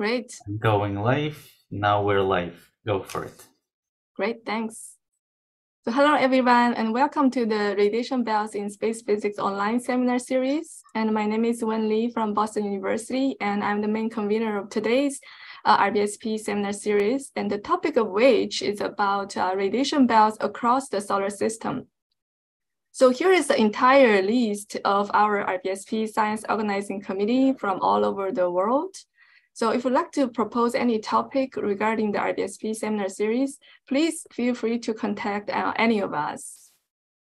Great. Going live. Now we're live. Go for it. Great, thanks. So hello everyone and welcome to the Radiation Belts in Space Physics online seminar series. And my name is Wen Li from Boston University and I'm the main convener of today's uh, RBSP seminar series. And the topic of which is about uh, radiation belts across the solar system. So here is the entire list of our RBSP Science Organizing Committee from all over the world. So if you'd like to propose any topic regarding the RBSP seminar series, please feel free to contact uh, any of us.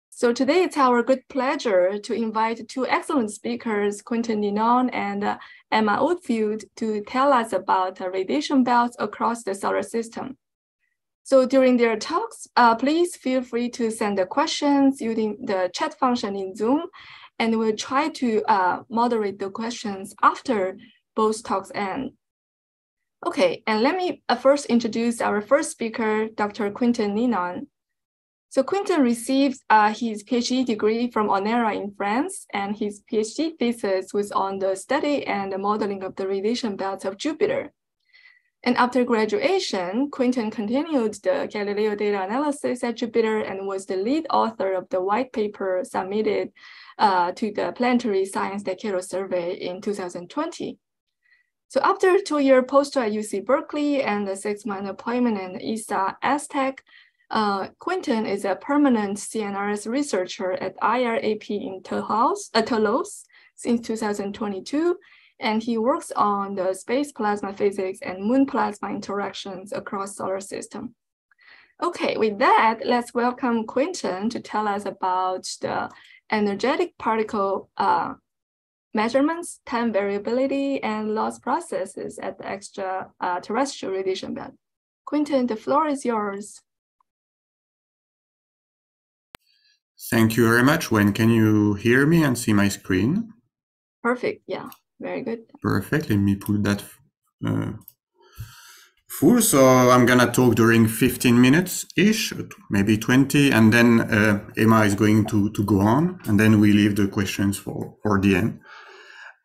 So today it's our good pleasure to invite two excellent speakers, Quentin Nénon and uh, Emma Woodfield, to tell us about uh, radiation belts across the solar system. So during their talks, uh, please feel free to send the questions using the chat function in Zoom, and we'll try to uh, moderate the questions after both talks end. Okay, and let me uh, first introduce our first speaker, Dr. Quentin Nénon. So Quentin received uh, his PhD degree from Onera in France, and his PhD thesis was on the study and the modeling of the radiation belts of Jupiter. And after graduation, Quentin continued the Galileo data analysis at Jupiter and was the lead author of the white paper submitted uh, to the Planetary Science Decadal Survey in 2020. So after two-year postdoc at UC Berkeley and a six-month appointment at ESA ESTEC, uh, Quentin is a permanent CNRS researcher at IRAP in Toulouse, uh, Toulouse since 2022, and he works on the space plasma physics and moon plasma interactions across solar system. Okay, with that, let's welcome Quentin to tell us about the energetic particle uh, measurements, time variability, and loss processes at the extra uh, terrestrial radiation belt. Quentin, the floor is yours. Thank you very much. Wen can you hear me and see my screen? Perfect. Yeah, very good. Perfect. Let me put that uh, full. So I'm gonna talk during 15 minutes ish, maybe 20, and then uh, Emma is going to to go on, and then we leave the questions for for the end.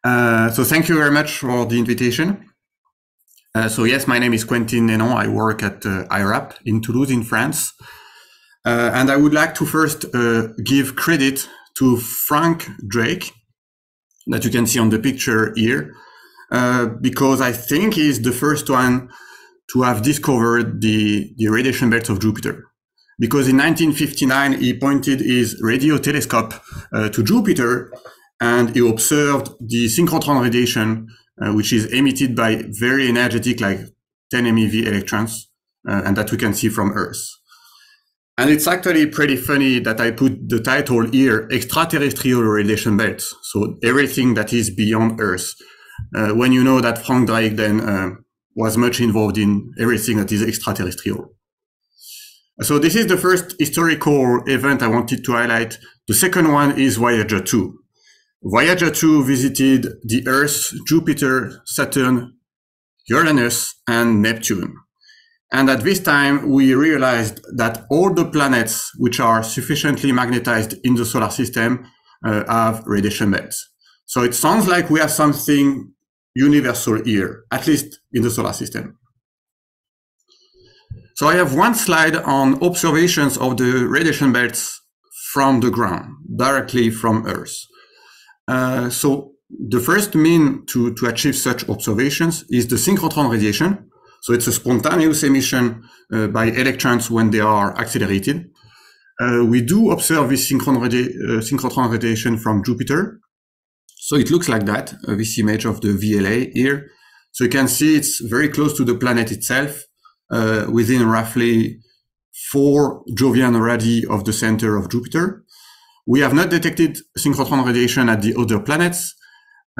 Uh, so thank you very much for the invitation. Uh, so yes, my name is Quentin Nenon. I work at uh, IRAP in Toulouse in France. Uh, and I would like to first uh, give credit to Frank Drake that you can see on the picture here, uh, because I think he's the first one to have discovered the, the radiation belts of Jupiter. Because in 1959, he pointed his radio telescope to Jupiter and he observed the synchrotron radiation, uh, which is emitted by very energetic, like 10 MeV electrons, uh, and that we can see from Earth. And it's actually pretty funny that I put the title here, extraterrestrial radiation belts. So everything that is beyond Earth. Uh, when you know that Frank Drake then uh, was much involved in everything that is extraterrestrial. So this is the first historical event I wanted to highlight. The second one is Voyager 2. Voyager 2 visited the Earth, Jupiter, Saturn, Uranus, and Neptune. And at this time, we realized that all the planets which are sufficiently magnetized in the solar system uh, have radiation belts. So it sounds like we have something universal here, at least in the solar system. So I have one slide on observations of the radiation belts from the ground, directly from Earth. Uh, so the first mean to, to achieve such observations is the synchrotron radiation. So it's a spontaneous emission uh, by electrons when they are accelerated. Uh, we do observe this synchron radi uh, synchrotron radiation from Jupiter. So it looks like that, uh, this image of the VLA here. So you can see it's very close to the planet itself, within roughly four Jovian radii of the center of Jupiter. We have not detected synchrotron radiation at the other planets,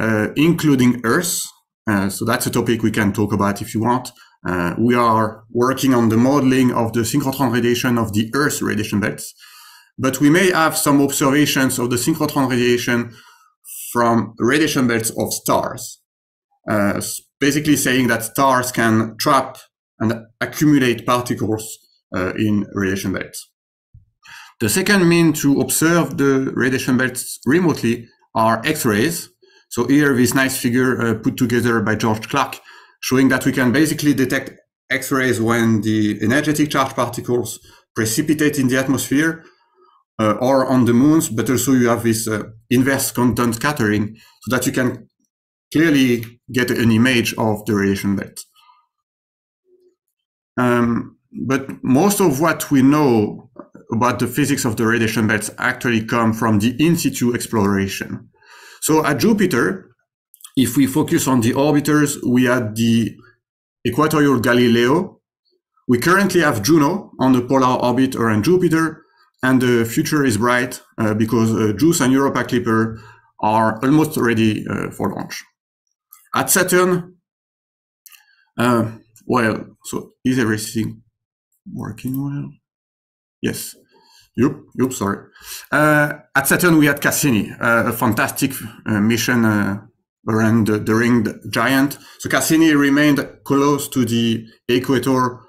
uh, including Earth. Uh, so that's a topic we can talk about if you want. Uh, we are working on the modeling of the synchrotron radiation of the Earth radiation belts, but we may have some observations of the synchrotron radiation from radiation belts of stars. Uh, basically saying that stars can trap and accumulate particles uh, in radiation belts. The second mean to observe the radiation belts remotely are X-rays. So here, this nice figure uh, put together by George Clark showing that we can basically detect X-rays when the energetic charged particles precipitate in the atmosphere uh, or on the moons, but also you have this uh, inverse Compton scattering so that you can clearly get an image of the radiation belt. Um, but most of what we know about the physics of the radiation belts actually come from the in situ exploration. So at Jupiter, if we focus on the orbiters, we had the equatorial Galileo. We currently have Juno on the polar orbit around Jupiter, and the future is bright uh, because uh, JUICE and Europa Clipper are almost ready uh, for launch. At Saturn, uh, well, so is everything working well? Yes. Yep, yep, sorry. Uh, at Saturn, we had Cassini, uh, a fantastic uh, mission uh, around the, the, ringed giant. So Cassini remained close to the equator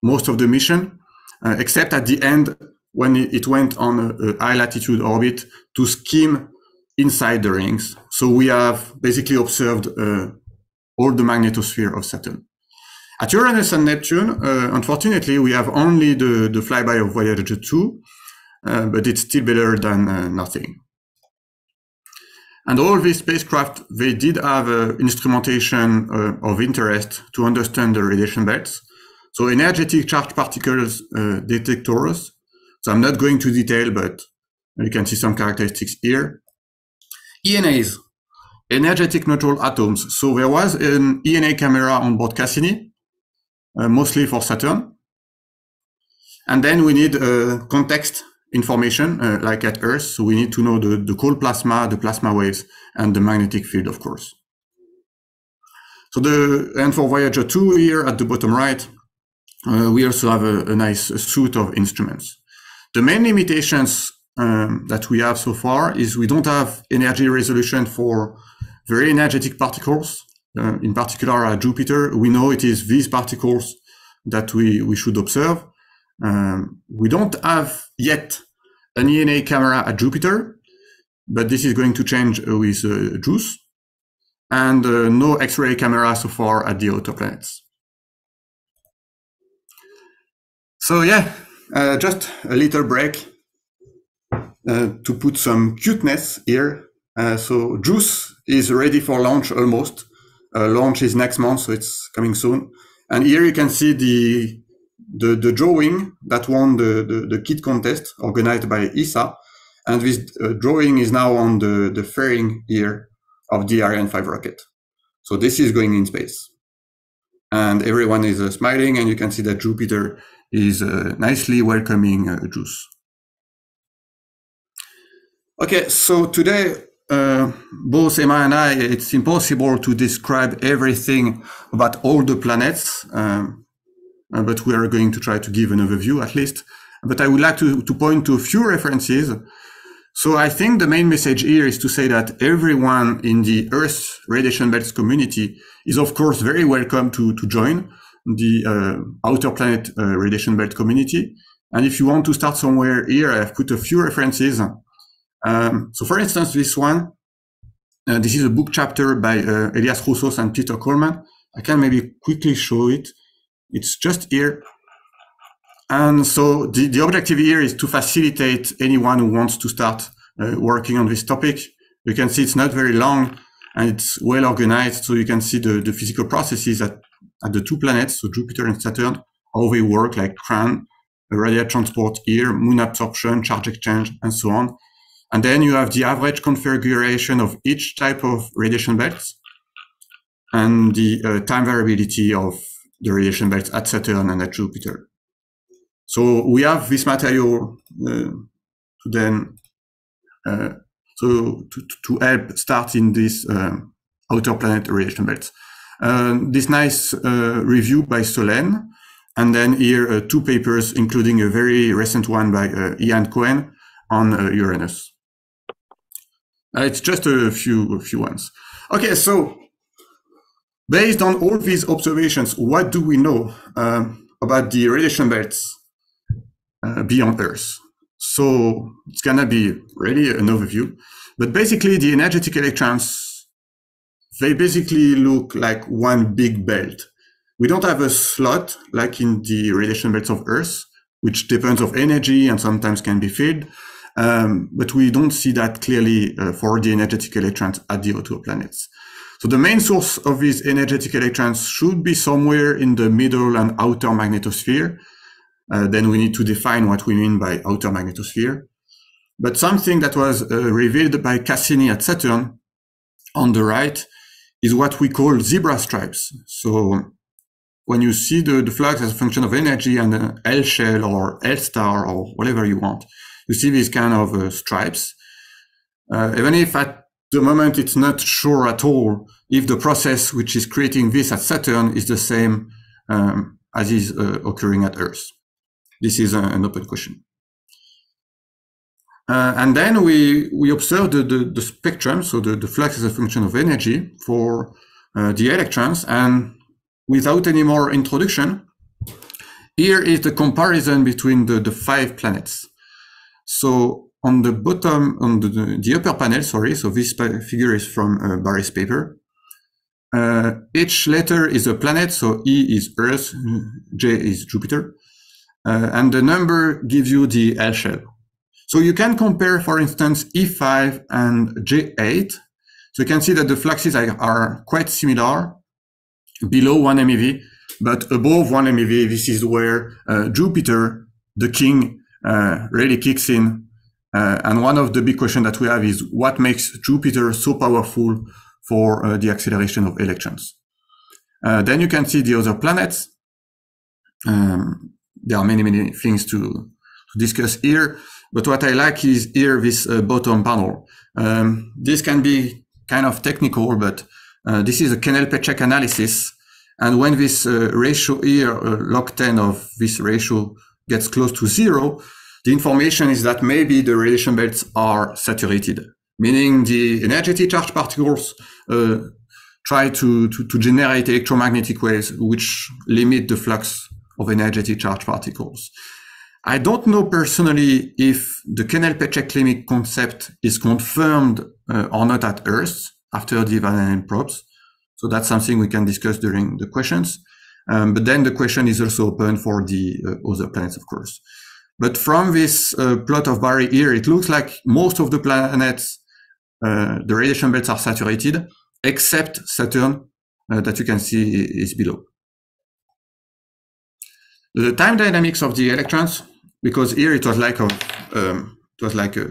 most of the mission, uh, except at the end when it went on a, a high latitude orbit to skim inside the rings. So we have basically observed uh, all the magnetosphere of Saturn. At Uranus and Neptune, unfortunately, we have only the, the flyby of Voyager 2, uh, but it's still better than uh, nothing. And all these spacecraft, they did have uh, instrumentation uh, of interest to understand the radiation belts. So energetic charged particles uh, detectors. So I'm not going to detail, but you can see some characteristics here. ENAs, energetic neutral atoms. So there was an ENA camera on board Cassini, uh, mostly for Saturn. And then we need uh, context information uh, like at Earth. So we need to know the, the cold plasma, the plasma waves, and the magnetic field, of course. So the, and for Voyager 2 here at the bottom right, uh, we also have a, a nice suite of instruments. The main limitations um, that we have so far is we don't have energy resolution for very energetic particles. Uh, in particular at Jupiter, we know it is these particles that we, we should observe. Um, we don't have yet an ENA camera at Jupiter, but this is going to change with uh, JUICE, and uh, no X-ray camera so far at the outer planets. So yeah, uh, just a little break uh, to put some cuteness here. Uh, so JUICE is ready for launch almost. Uh, launch is next month, so it's coming soon. And here you can see the the, the drawing that won the, the, the kit contest organized by ESA. And this uh, drawing is now on the, the fairing here of the Ariane 5 rocket. So this is going in space. And everyone is uh, smiling, and you can see that Jupiter is uh, nicely welcoming uh, JUICE. Okay, so today, uh, both Emma and I, it's impossible to describe everything about all the planets. Um, uh, but we are going to try to give an overview at least. But I would like to, to point to a few references. So I think the main message here is to say that everyone in the Earth radiation belts community is of course very welcome to, to join the uh, outer planet uh, radiation belt community. And if you want to start somewhere here, I've put a few references. Um, so for instance, this one, uh, this is a book chapter by uh, Elias Roussos and Peter Kollmann. I can maybe quickly show it. It's just here. And so the, the objective here is to facilitate anyone who wants to start uh, working on this topic. You can see it's not very long and it's well organized. So you can see the, the physical processes at, at the two planets, so Jupiter and Saturn, how they work like CRAND, radial transport here, moon absorption, charge exchange, and so on. And then you have the average configuration of each type of radiation belts and the uh, time variability of the radiation belts at Saturn and at Jupiter. So we have this material uh, to then uh, so to, to help start in this uh, outer planet radiation belts. Uh, this nice uh, review by Solen, and then here two papers, including a very recent one by Ian Cohen on Uranus. it's just a few a few ones. Okay, so Based on all these observations, what do we know uh, about the radiation belts uh, beyond Earth? So it's gonna be really an overview, but basically the energetic electrons, they basically look like one big belt. We don't have a slot like in the radiation belts of Earth, which depends of energy and sometimes can be filled. Um, but we don't see that clearly uh, for the energetic electrons at the outer planets. So the main source of these energetic electrons should be somewhere in the middle and outer magnetosphere. Uh, then we need to define what we mean by outer magnetosphere. But something that was uh, revealed by Cassini at Saturn on the right is what we call zebra stripes. So when you see the, the flux as a function of energy and an L shell or L star or whatever you want, you see these kind of uh, stripes. Uh, even if at the moment it's not sure at all if the process which is creating this at Saturn is the same um, as is uh, occurring at Earth. This is a, an open question. Uh, and then we, we observe the, the, the, spectrum, so the, the flux as a function of energy for uh, the electrons. And without any more introduction, here is the comparison between the, the five planets. So on the bottom, on the, the upper panel, sorry, so this figure is from uh, Barry's paper. Uh, each letter is a planet, so E is Earth, J is Jupiter, uh, and the number gives you the L shell. So you can compare, for instance, E5 and J8. So you can see that the fluxes are, quite similar below 1 MeV, but above 1 MeV, this is where uh, Jupiter, the king, uh, really kicks in. Uh, and one of the big questions that we have is what makes Jupiter so powerful for uh, the acceleration of electrons? Uh, then you can see the other planets. Um, there are many, many things to, to discuss here. But what I like is here this uh, bottom panel. Um, this can be kind of technical, but this is a Kennel-Petschek analysis. And when this uh, ratio here, uh, log 10 of this ratio gets close to zero, the information is that maybe the radiation belts are saturated, meaning the energetic charged particles uh, try to, to, to generate electromagnetic waves which limit the flux of energetic charged particles. I don't know personally if the Kennel-Petschek limit concept is confirmed uh, or not at Earth after the Van Allen probes. So that's something we can discuss during the questions. Um, but then the question is also open for the uh, other planets, of course. But from this uh, plot of Barry here, it looks like most of the planets, the radiation belts are saturated, except Saturn, uh, that you can see is below. The time dynamics of the electrons because here it was like a, um, it was like a,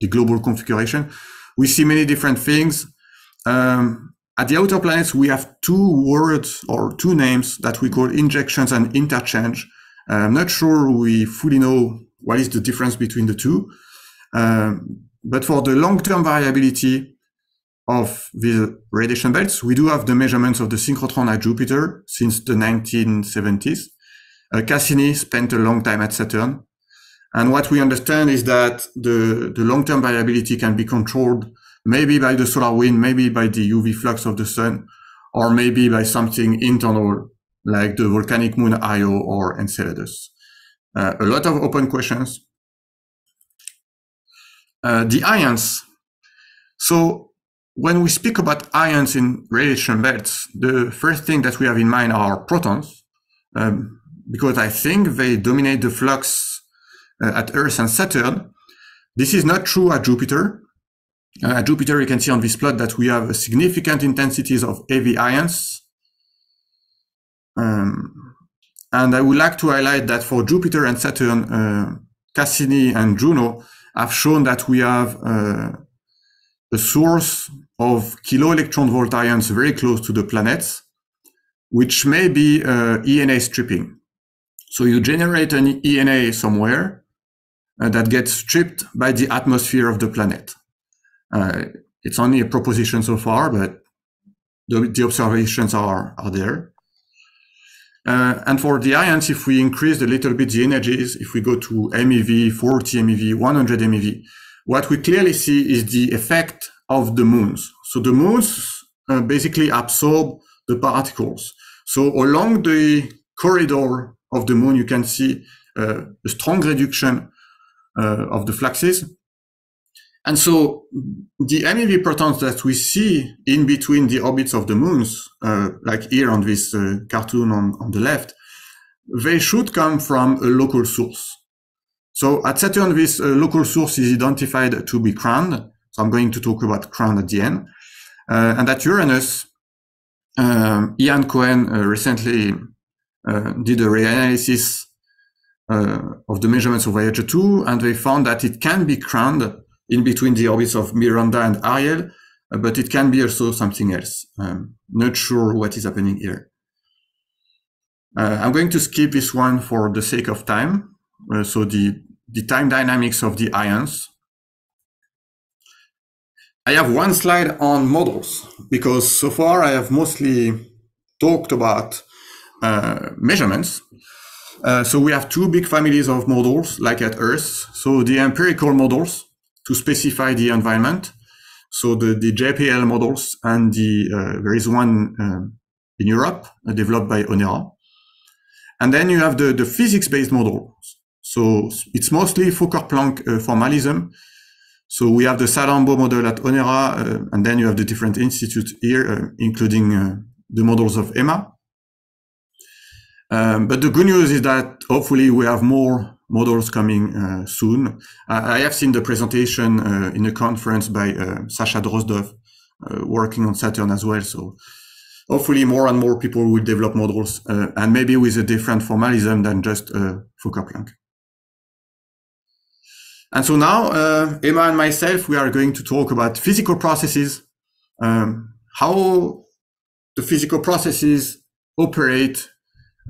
the global configuration. We see many different things. Um, at the outer planets, we have two words or two names that we call injections and interchange. Uh, I'm not sure we fully know what is the difference between the two. Um, but for the long-term variability of the radiation belts, we do have the measurements of the synchrotron at Jupiter since the 1970s. Uh, Cassini spent a long time at Saturn. And what we understand is that the, the long-term variability can be controlled maybe by the solar wind, maybe by the UV flux of the sun, or maybe by something internal like the volcanic moon Io or Enceladus. Uh, a lot of open questions. Uh, the ions. So when we speak about ions in radiation belts, the first thing that we have in mind are protons. Um, because I think they dominate the flux uh, at Earth and Saturn. This is not true at Jupiter. Uh, at Jupiter, you can see on this plot that we have significant intensities of heavy ions. Um, and I would like to highlight that for Jupiter and Saturn, uh, Cassini and Juno have shown that we have uh, a source of kilo electron volt ions very close to the planets, which may be uh, ENA stripping. So you generate an ENA somewhere uh, that gets stripped by the atmosphere of the planet. Uh, it's only a proposition so far, but the, the observations are, are there. Uh, and for the ions, if we increase a little bit the energies, if we go to MeV, 40 MeV, 100 MeV, what we clearly see is the effect of the moons. So the moons uh, basically absorb the particles. So along the corridor of the moon, you can see uh, a strong reduction uh, of the fluxes. And so the MEV protons that we see in between the orbits of the moons, uh, like here on this uh, cartoon on, on the left, they should come from a local source. So at Saturn, this uh, local source is identified to be CRAND. So I'm going to talk about CRAND at the end. Uh, and at Uranus, um, Ian Cohen uh, recently uh, did a reanalysis of the measurements of Voyager 2, and they found that it can be CRAND in between the orbits of Miranda and Ariel, uh, but it can be also something else. Um, not sure what is happening here. Uh, I'm going to skip this one for the sake of time. Uh, so the, the time dynamics of the ions. I have one slide on models because so far I have mostly talked about uh, measurements. Uh, so we have two big families of models like at Earth. So the empirical models, to specify the environment. So the, the JPL models and the, uh, there is one um, in Europe uh, developed by Onera. And then you have the, the physics-based models. So it's mostly Fokker-Planck uh, formalism. So we have the Salambo model at Onera, uh, and then you have the different institutes here, uh, including uh, the models of Emma. Um, but the good news is that hopefully we have more models coming uh, soon. I, I, have seen the presentation uh, in a conference by uh, Sasha Drozdov uh, working on Saturn as well. So hopefully more and more people will develop models uh, and maybe with a different formalism than just uh, Fokker-Planck. And so now Emma and myself, we are going to talk about physical processes, um, how the physical processes operate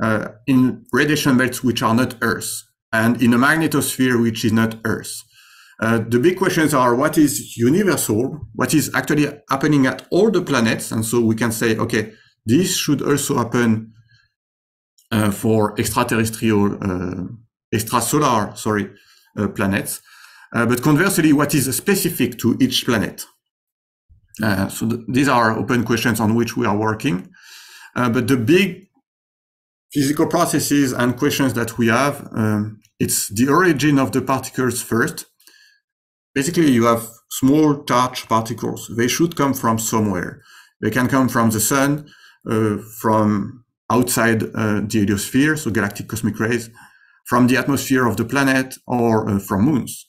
uh, in radiation belts which are not Earth and in a magnetosphere which is not Earth. Uh, the big questions are what is universal, what is actually happening at all the planets, and so we can say, okay, this should also happen uh, for extraterrestrial, uh, extrasolar, sorry, uh, planets. Uh, but conversely, what is specific to each planet? Uh, so th these are open questions on which we are working. but the big physical processes and questions that we have um, it's the origin of the particles first. Basically, you have small charged particles. They should come from somewhere. They can come from the sun, uh, from outside uh, the heliosphere, so galactic cosmic rays, from the atmosphere of the planet, or uh, from moons.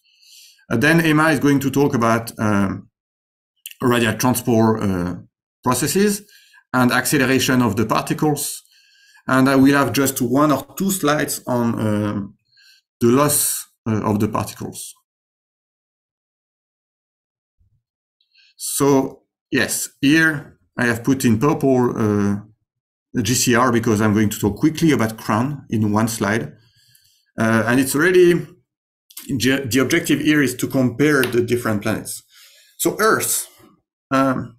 Then Emma is going to talk about um, radial transport uh, processes and acceleration of the particles. And I will have just one or two slides on um, the loss uh, of the particles. So yes, here I have put in purple uh, GCR because I'm going to talk quickly about CRAND in one slide. Uh, and it's really, the objective here is to compare the different planets. So Earth, um,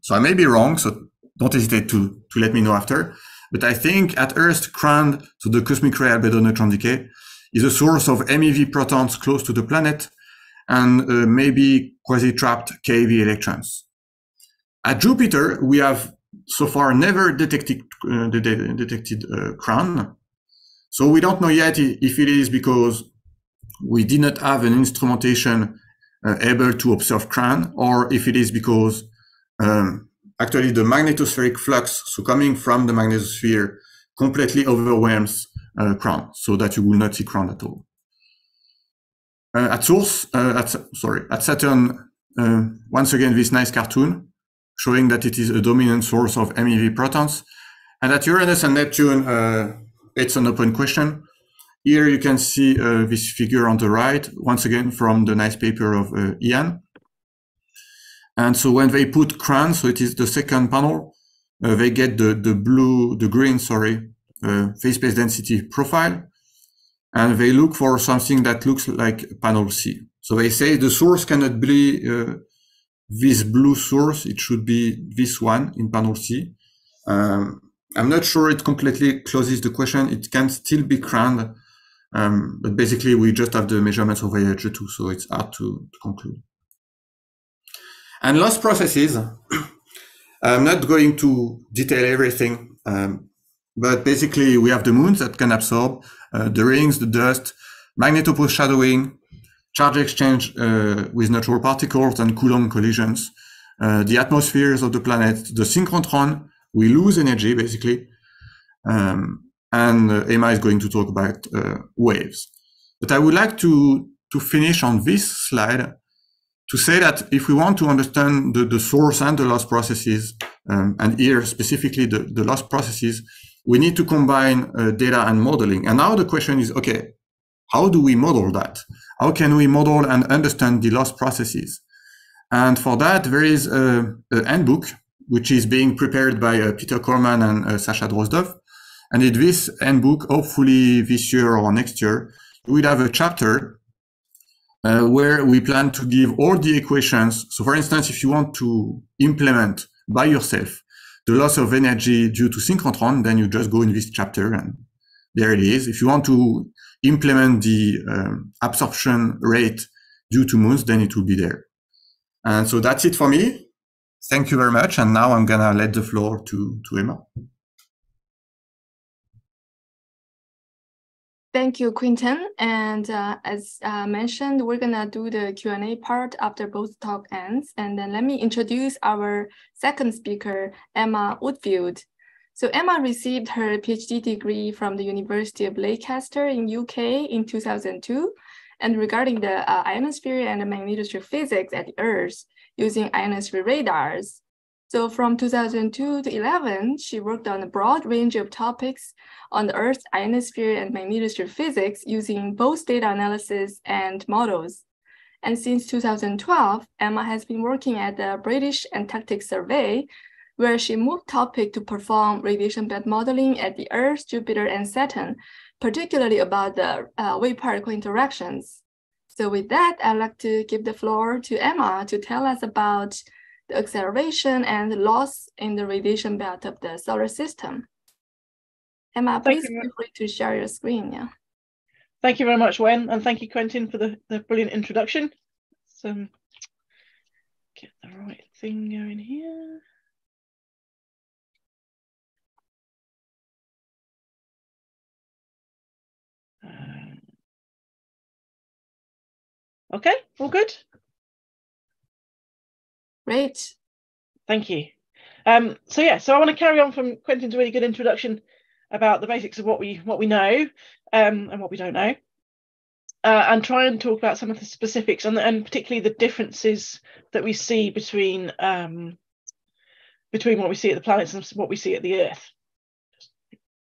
so I may be wrong, so don't hesitate to, to let me know after. But I think at Earth, CRAND, so the cosmic ray albedo neutron decay, is a source of MEV protons close to the planet and uh, maybe quasi-trapped KEV electrons. At Jupiter, we have so far never detected, uh, detected uh, CRAND. So we don't know yet if it is because we did not have an instrumentation uh, able to observe CRAND or if it is because um, actually the magnetospheric flux, so coming from the magnetosphere, completely overwhelms uh, CRAND so that you will not see CRAND at all. Uh, at source, uh, at, sorry, at Saturn, uh, once again, this nice cartoon showing that it is a dominant source of MEV protons. And at Uranus and Neptune, uh, it's an open question. Here you can see uh, this figure on the right, once again from the nice paper of Ian. And so when they put CRAND, so it is the second panel, they get the, the blue, the green, sorry, uh, phase space density profile, and they look for something that looks like panel C. So they say the source cannot be uh, this blue source, it should be this one in panel C. Um, I'm not sure it completely closes the question. It can still be CRAND, um, but basically we just have the measurements of Voyager 2, so it's hard to, to conclude. And loss processes, I'm not going to detail everything. Um, but basically, we have the moons that can absorb uh, the rings, the dust, magnetopause shadowing, charge exchange uh, with neutral particles and Coulomb collisions, uh, the atmospheres of the planet, the synchrotron, we lose energy basically. Um, and uh, Emma is going to talk about uh, waves. But I would like to, to finish on this slide to say that if we want to understand the, the source and the loss processes, um, and here specifically the, the loss processes, we need to combine uh, data and modeling. And now the question is, okay, how do we model that? How can we model and understand the loss processes? And for that, there is a, a handbook which is being prepared by uh, Peter Kollmann and uh, Sasha Drozdov. And in this handbook, hopefully this year or next year, we'll have a chapter uh, where we plan to give all the equations. So for instance, if you want to implement by yourself the loss of energy due to synchrotron, then you just go in this chapter and there it is. If you want to implement the um, absorption rate due to moons, then it will be there. And so that's it for me. Thank you very much. And now I'm going to let the floor to, to Emma. Thank you, Quentin. And uh, as uh, mentioned, we're gonna do the Q&A part after both talk ends. And then let me introduce our second speaker, Emma Woodfield. So Emma received her PhD degree from the University of Leicester in UK in 2002. And regarding the uh, ionosphere and the magnetosphere physics at the Earth using ionosphere radars, so from 2002 to 11, she worked on a broad range of topics on the Earth's ionosphere and magnetosphere physics using both data analysis and models. And since 2012, Emma has been working at the British Antarctic Survey, where she moved topic to perform radiation belt modeling at the Earth, Jupiter, and Saturn, particularly about the uh, wave particle interactions. So with that, I'd like to give the floor to Emma to tell us about the acceleration and loss in the radiation belt of the solar system. Emma, please feel free to share your screen. Yeah. Thank you very much, Wen, and thank you, Quentin, for the, the brilliant introduction. So, um, get the right thing going here. Uh, okay, all good. Great. Thank you. Um, so yeah, so I want to carry on from Quentin's really good introduction about the basics of what we what we know um, and what we don't know, uh, and try and talk about some of the specifics and, and particularly the differences that we see between um, between what we see at the planets and what we see at the Earth.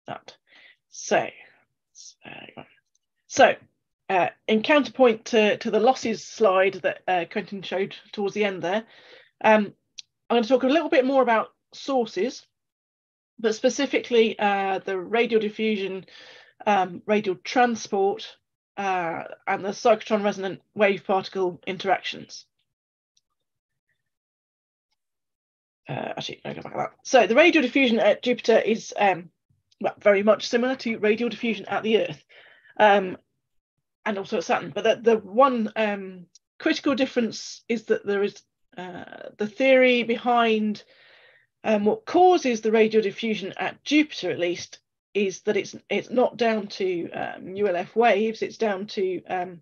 That. So, so uh, in counterpoint to, to the losses slide that uh, Quentin showed towards the end there, um, I'm going to talk a little bit more about sources, but specifically uh, the radial diffusion, um, radial transport, uh, and the cyclotron resonant wave particle interactions. Uh, actually, no, go back that. So the radial diffusion at Jupiter is um, well, very much similar to radial diffusion at the Earth, um, and also at Saturn. But the, the one um, critical difference is that there is uh, the theory behind um, what causes the radial diffusion at Jupiter, at least, is that it's it's not down to um, ULF waves; it's down to um,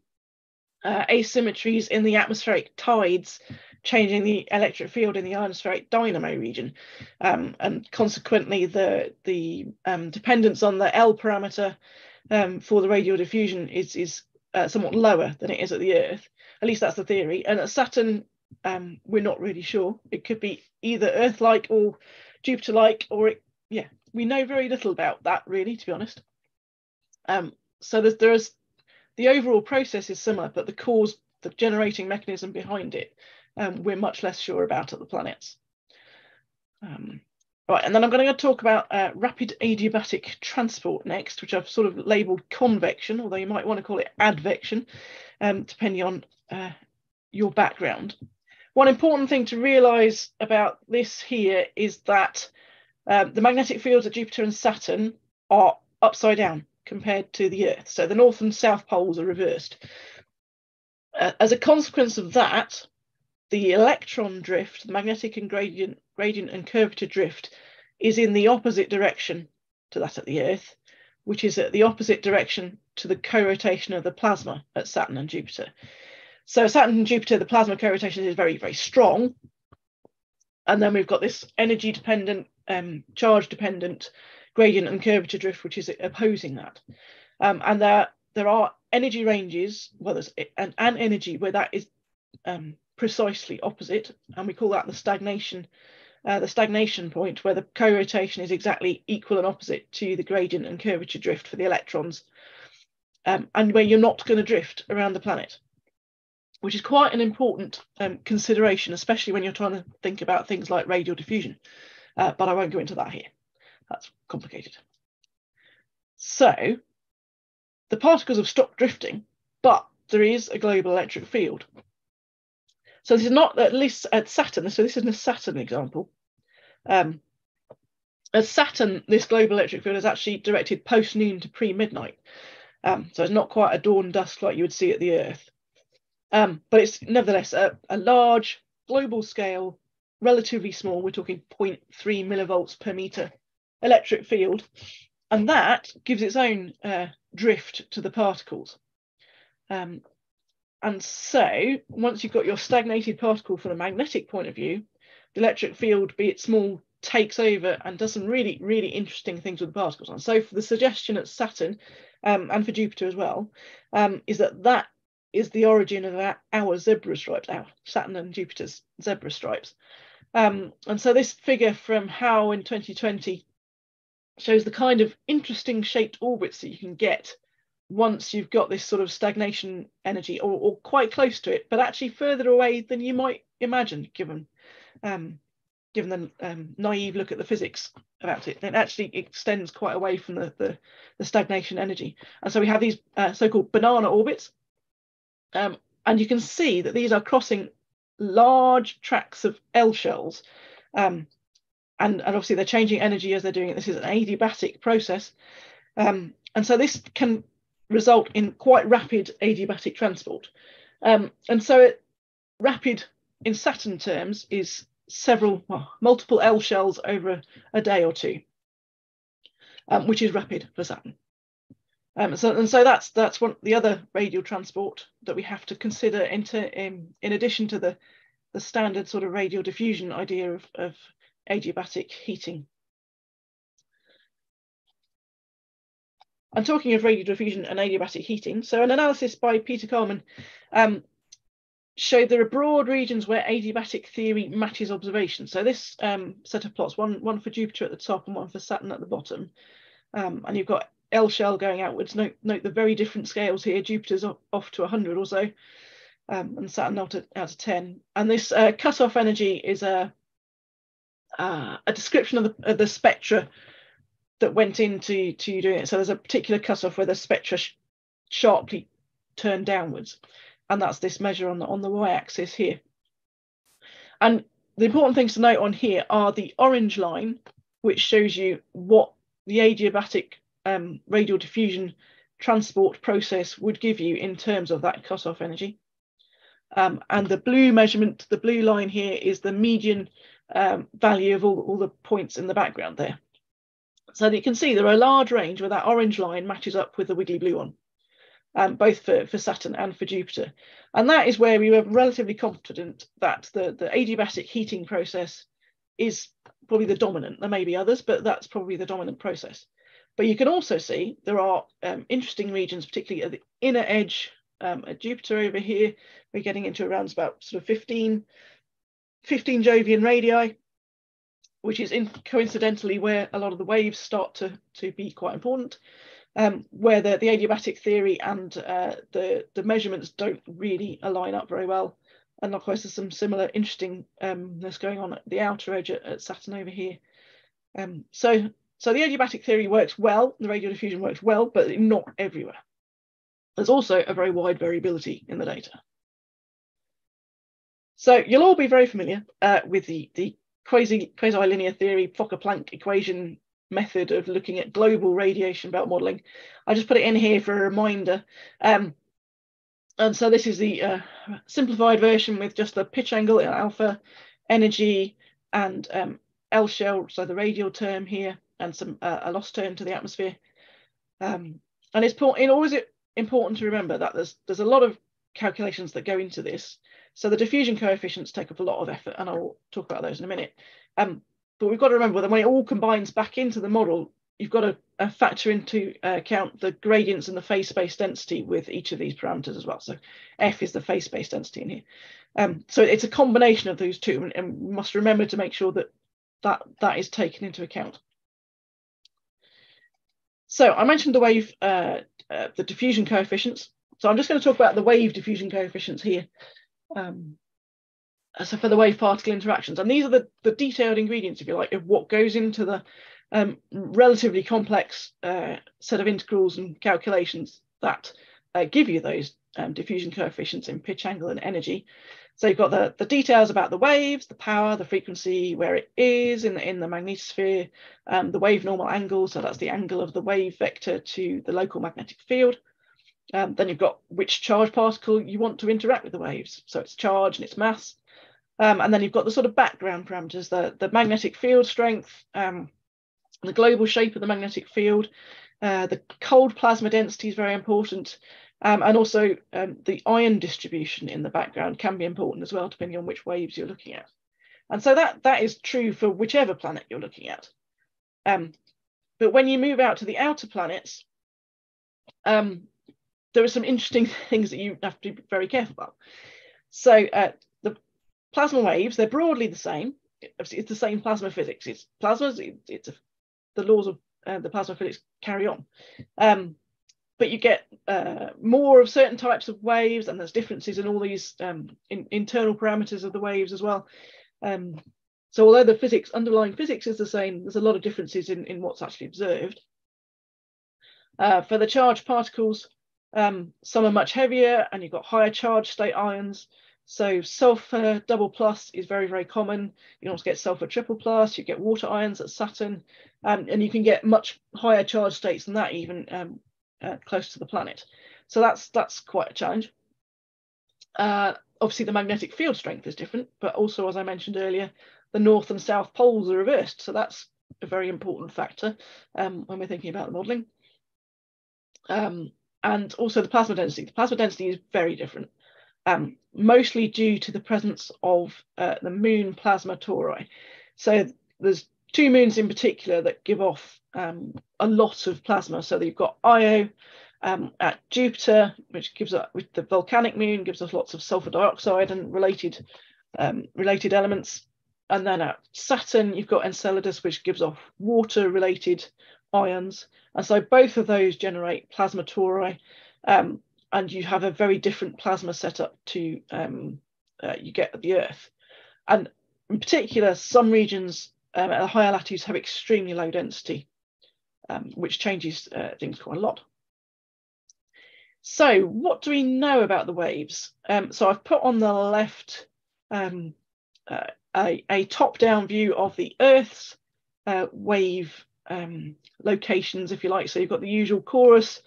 uh, asymmetries in the atmospheric tides, changing the electric field in the ionospheric dynamo region, um, and consequently the the um, dependence on the L parameter um, for the radial diffusion is is uh, somewhat lower than it is at the Earth. At least that's the theory. And at Saturn, um, we're not really sure. It could be either Earth-like or Jupiter-like, or it, yeah, we know very little about that really, to be honest. Um, so there's, there's the overall process is similar, but the cause, the generating mechanism behind it, um, we're much less sure about at the planets. Um, right, and then I'm going to talk about uh, rapid adiabatic transport next, which I've sort of labelled convection, although you might want to call it advection, um, depending on uh, your background. One important thing to realize about this here is that um, the magnetic fields at Jupiter and Saturn are upside down compared to the Earth. So the north and south poles are reversed. Uh, as a consequence of that, the electron drift, the magnetic and gradient, gradient and curvature drift, is in the opposite direction to that at the Earth, which is at the opposite direction to the co-rotation of the plasma at Saturn and Jupiter. So Saturn and Jupiter, the plasma co-rotation is very, very strong. And then we've got this energy dependent, um, charge dependent gradient and curvature drift, which is opposing that. Um, and there, there are energy ranges, well, there's an, an energy where that is um, precisely opposite, and we call that the stagnation, uh, the stagnation point, where the co-rotation is exactly equal and opposite to the gradient and curvature drift for the electrons, um, and where you're not going to drift around the planet, which is quite an important um, consideration, especially when you're trying to think about things like radial diffusion. Uh, but I won't go into that here. That's complicated. So the particles have stopped drifting, but there is a global electric field. So this is not at least at Saturn. So this is a Saturn example. Um, at Saturn, this global electric field is actually directed post noon to pre midnight. Um, so it's not quite a dawn dusk like you would see at the Earth. Um, but it's nevertheless a, a, large global scale, relatively small, we're talking 0.3 millivolts per meter electric field. And that gives its own uh, drift to the particles. Um, and so once you've got your stagnated particle from a magnetic point of view, the electric field, be it small, takes over and does some really, really interesting things with the particles. And so for the suggestion at Saturn um, and for Jupiter as well, um, is that that is the origin of our, zebra stripes, our Saturn and Jupiter's zebra stripes. Um, and so this figure from Howe in 2020 shows the kind of interesting shaped orbits that you can get once you've got this sort of stagnation energy or, or quite close to it, but actually further away than you might imagine, given um, given the um, naive look at the physics about it. It actually extends quite away from the, the, the stagnation energy. And so we have these uh, so-called banana orbits. Um, and you can see that these are crossing large tracts of L shells. Um, and, and obviously they're changing energy as they're doing it. This is an adiabatic process. Um, and so this can result in quite rapid adiabatic transport. Um, and so it, rapid in Saturn terms is several, well, multiple L shells over a, a day or two, um, which is rapid for Saturn. Um, so, and so that's that's one the other radial transport that we have to consider into in, in addition to the the standard sort of radial diffusion idea of, of adiabatic heating. I'm talking of radial diffusion and adiabatic heating. So an analysis by Peter Kollmann um, showed there are broad regions where adiabatic theory matches observation. So this um, set of plots, one, one for Jupiter at the top and one for Saturn at the bottom. Um, and you've got L shell going outwards. Note, note the very different scales here. Jupiter's off to 100 or so, um, and Saturn out to, out to 10. And this uh, cutoff energy is a, uh, a description of the, of the spectra that went into to doing it. So there's a particular cutoff where the spectra sh sharply turn downwards, and that's this measure on the on the y-axis here. And the important things to note on here are the orange line, which shows you what the adiabatic um, radial diffusion transport process would give you in terms of that cutoff energy. Um, and the blue measurement, the blue line here is the median um, value of all, all the points in the background there. So you can see there are a large range where that orange line matches up with the wiggly blue one, um, both for, for Saturn and for Jupiter. And that is where we were relatively confident that the, the adiabatic heating process is probably the dominant. There may be others, but that's probably the dominant process. But you can also see there are um, interesting regions, particularly at the inner edge um, at Jupiter over here. We're getting into around about sort of 15, 15 Jovian radii, which is in, coincidentally where a lot of the waves start to, to be quite important, um, where the, the adiabatic theory and uh, the, the measurements don't really align up very well. And likewise, there's some similar interestingness um, going on at the outer edge at, at Saturn over here. Um, so, so the adiabatic theory works well, the radial diffusion works well, but not everywhere. There's also a very wide variability in the data. So you'll all be very familiar uh, with the, the quasi quasi linear theory Fokker-Planck equation method of looking at global radiation belt modeling. I just put it in here for a reminder. Um, and so this is the uh, simplified version with just the pitch angle in alpha, energy, and um, L shell, so the radial term here, and some uh, a lost term to the atmosphere. Um, and it's, it's always important to remember that there's there's a lot of calculations that go into this. So the diffusion coefficients take up a lot of effort, and I'll talk about those in a minute. Um, but we've got to remember that when it all combines back into the model, you've got to uh, factor into uh, account the gradients and the phase space density with each of these parameters as well. So F is the phase space density in here. Um, so it's a combination of those two, and, and we must remember to make sure that that, that is taken into account. So I mentioned the wave, uh, uh, the diffusion coefficients. So I'm just going to talk about the wave diffusion coefficients here. Um, so for the wave particle interactions, and these are the, the detailed ingredients, if you like, of what goes into the um, relatively complex uh, set of integrals and calculations that uh, give you those um, diffusion coefficients in pitch angle and energy. So you've got the, the details about the waves, the power, the frequency, where it is in the, in the magnetosphere, um, the wave normal angle, so that's the angle of the wave vector to the local magnetic field. Um, then you've got which charge particle you want to interact with the waves. So it's charge and its mass. Um, and then you've got the sort of background parameters, the, the magnetic field strength, um, the global shape of the magnetic field, uh, the cold plasma density is very important, um, and also um, the ion distribution in the background can be important as well, depending on which waves you're looking at. And so that, that is true for whichever planet you're looking at. Um, but when you move out to the outer planets, um, there are some interesting things that you have to be very careful about. So uh, the plasma waves, they're broadly the same. It's the same plasma physics. It's plasmas, it's a, the laws of uh, the plasma physics carry on. But you get uh, more of certain types of waves and there's differences in all these um, in, internal parameters of the waves as well. Um, so although the physics, underlying physics is the same, there's a lot of differences in, in what's actually observed. Uh, for the charged particles, um, some are much heavier and you've got higher charge state ions. So sulfur double plus is very, very common. You also get sulfur triple plus, you get water ions at Saturn, um, and you can get much higher charge states than that even um, uh, close to the planet. So that's that's quite a challenge. Uh, obviously, the magnetic field strength is different, but also, as I mentioned earlier, the north and south poles are reversed. So that's a very important factor um, when we're thinking about the modelling. Um, and also the plasma density. The plasma density is very different, um, mostly due to the presence of uh, the moon plasma tori. So there's two moons in particular that give off um, a lot of plasma. So you've got Io um, at Jupiter, which gives us with the volcanic moon, gives us lots of sulfur dioxide and related um, related elements. And then at Saturn, you've got Enceladus, which gives off water-related ions. And so both of those generate plasma tori, um, and you have a very different plasma setup to um, uh, you get at the Earth. And in particular, some regions um, at higher latitudes have extremely low density um, which changes uh, things quite a lot. So what do we know about the waves? Um, so I've put on the left um, uh, a, a top-down view of the Earth's uh, wave um, locations, if you like. So you've got the usual chorus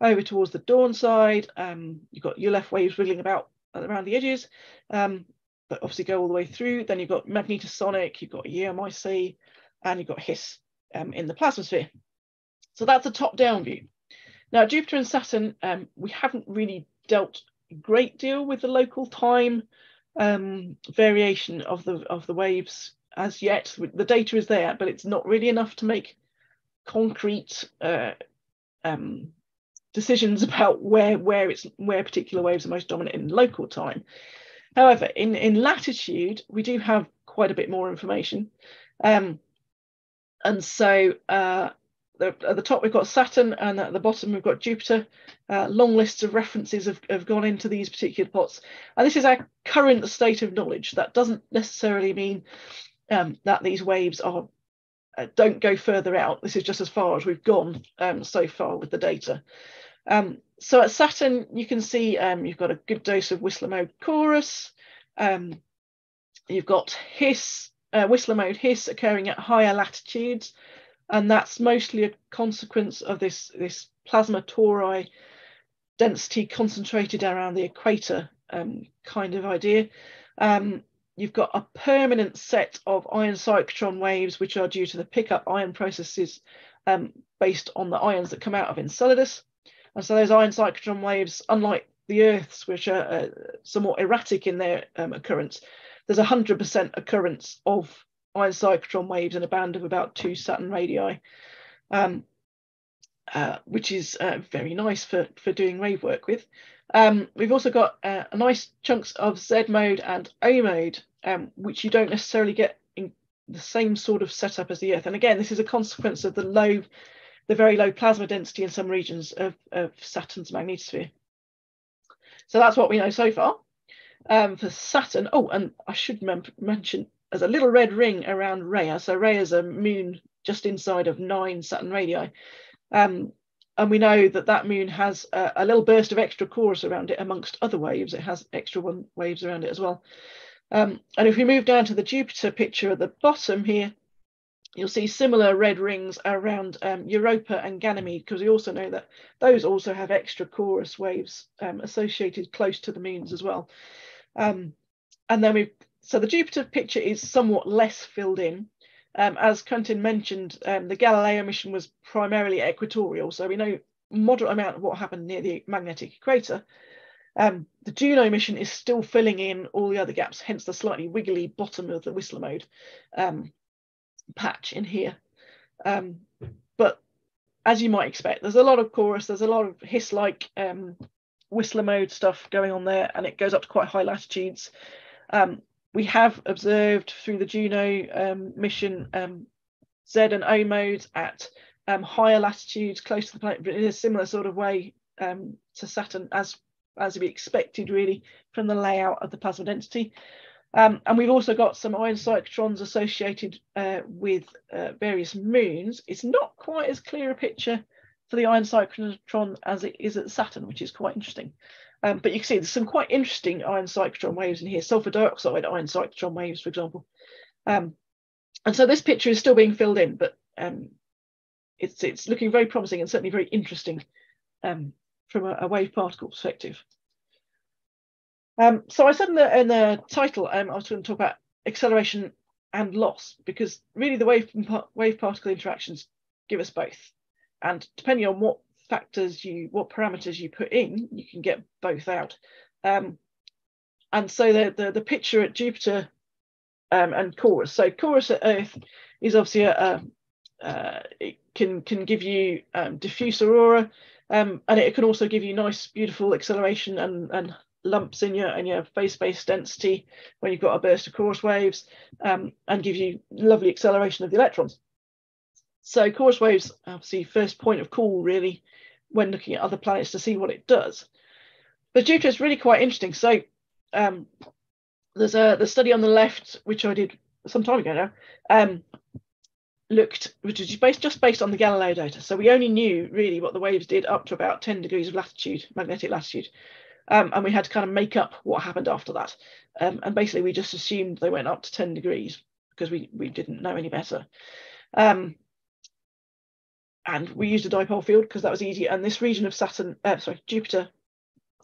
over towards the dawn side. Um, you've got ULF waves wriggling about around the edges, um, but obviously go all the way through. Then you've got magnetosonic, you've got EMIC, and you've got HISS um, in the plasmasphere. So that's a top-down view. Now, Jupiter and Saturn, um, we haven't really dealt a great deal with the local time um, variation of the of the waves as yet. The data is there, but it's not really enough to make concrete uh, um, decisions about where where it's where particular waves are most dominant in local time. However, in in latitude, we do have quite a bit more information, um, and so uh, at the top we've got Saturn and at the bottom we've got Jupiter. Uh, long lists of references have, have gone into these particular plots. And this is our current state of knowledge. That doesn't necessarily mean um, that these waves are uh, don't go further out. This is just as far as we've gone um, so far with the data. Um, so at Saturn, you can see um, you've got a good dose of Whistler mode chorus. Um, you've got hiss, uh, Whistler mode hiss occurring at higher latitudes and that's mostly a consequence of this, this plasma tori density concentrated around the equator um, kind of idea. Um, you've got a permanent set of ion cyclotron waves, which are due to the pickup ion processes um, based on the ions that come out of Enceladus. And so those ion cyclotron waves, unlike the Earths, which are uh, somewhat erratic in their um, occurrence, there's a 100% occurrence of ion cyclotron waves in a band of about two Saturn radii, um, uh, which is uh, very nice for, for doing wave work with. Um, we've also got uh, nice chunks of Z mode and O mode, um, which you don't necessarily get in the same sort of setup as the Earth. And again, this is a consequence of the low, the very low plasma density in some regions of, of Saturn's magnetosphere. So that's what we know so far. Um, for Saturn, oh, and I should mention there's a little red ring around Rhea. So Rhea is a moon just inside of nine Saturn radii. Um, and we know that that moon has a, a, little burst of extra chorus around it amongst other waves. It has extra one waves around it as well. Um, and if we move down to the Jupiter picture at the bottom here, you'll see similar red rings around um, Europa and Ganymede, because we also know that those also have extra chorus waves um, associated close to the moons as well. Um, and then we so the Jupiter picture is somewhat less filled in. Um, as Quentin mentioned, um, the Galileo mission was primarily equatorial, so we know moderate amount of what happened near the magnetic equator. Um, the Juno mission is still filling in all the other gaps, hence the slightly wiggly bottom of the Whistler mode patch in here. Um, but as you might expect, there's a lot of chorus, there's a lot of hiss-like um, Whistler mode stuff going on there, and it goes up to quite high latitudes. Um, we have observed through the Juno um, mission um, Z and O modes at um, higher latitudes close to the planet, but in a similar sort of way to Saturn as as we expected really from the layout of the plasma density. Um, and we've also got some ion cyclotrons associated uh, with uh, various moons. It's not quite as clear a picture for the iron cyclotron as it is at Saturn, which is quite interesting. Um, but you can see there's some quite interesting ion cyclotron waves in here, sulfur dioxide ion cyclotron waves, for example. Um, and so this picture is still being filled in, but um, it's, it's looking very promising and certainly very interesting um, from a, a, wave particle perspective. Um, so I said in the, in the title, um, I was going to talk about acceleration and loss, because really the wave, wave particle interactions give us both. And depending on what factors you, what parameters you put in, you can get both out. Um, and so the, the, the picture at Jupiter um, and Chorus. So Chorus at Earth is obviously a, a uh, it can can give you um, diffuse aurora, um, and it can also give you nice, beautiful acceleration and, and lumps in your and your phase space density when you've got a burst of chorus waves, um, and give you lovely acceleration of the electrons. So chorus waves, obviously, first point of call really when looking at other planets to see what it does. But Jupiter is really quite interesting. So um, there's a the study on the left, which I did some time ago now, um, looked, which is based just based on the Galileo data. So we only knew really what the waves did up to about 10 degrees of latitude, magnetic latitude. Um, and we had to kind of make up what happened after that. Um, and basically we just assumed they went up to 10 degrees because we, we didn't know any better. Um, and we used a dipole field because that was easy. And this region of Saturn, uh, sorry, Jupiter,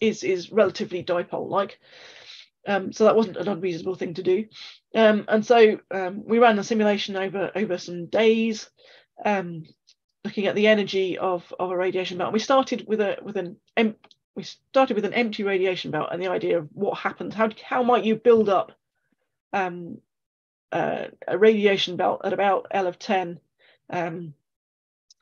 is is relatively dipole-like. Um, so that wasn't an unreasonable thing to do. Um, and so um, we ran the simulation over over some days, looking at the energy of, of a radiation belt. We started with a with an we started with an empty radiation belt and the idea of what happens. How how might you build up um, uh, a radiation belt at about L of ten um,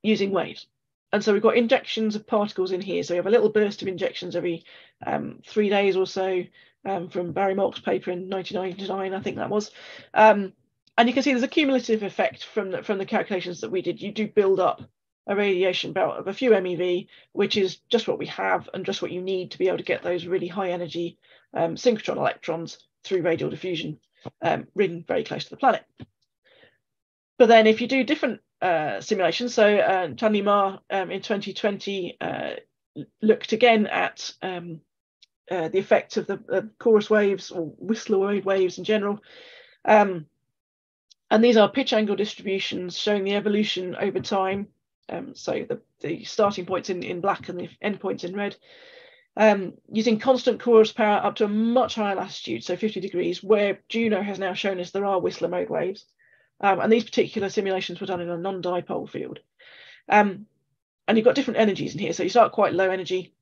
using waves. And so we've got injections of particles in here. So we have a little burst of injections every um, three days or so um, from Barry Mauk's paper in 1999, I think that was. Um, and you can see there's a cumulative effect from the, from the calculations that we did. You do build up a radiation belt of a few MeV, which is just what we have and just what you need to be able to get those really high energy um, synchrotron electrons through radial diffusion, um, really very close to the planet. But then if you do different uh, simulations, so uh, Qianli Ma um, in 2020 uh, looked again at um, uh, the effect of the chorus waves or Whistler waves in general. Um, and these are pitch angle distributions showing the evolution over time. Um, so the, the starting points in, in black and the end points in red. Um, using constant chorus power up to a much higher latitude, so 50 degrees, where Juno has now shown us there are Whistler mode waves. Um, and these particular simulations were done in a non-dipole field. Um, and you've got different energies in here. So you start quite low energy,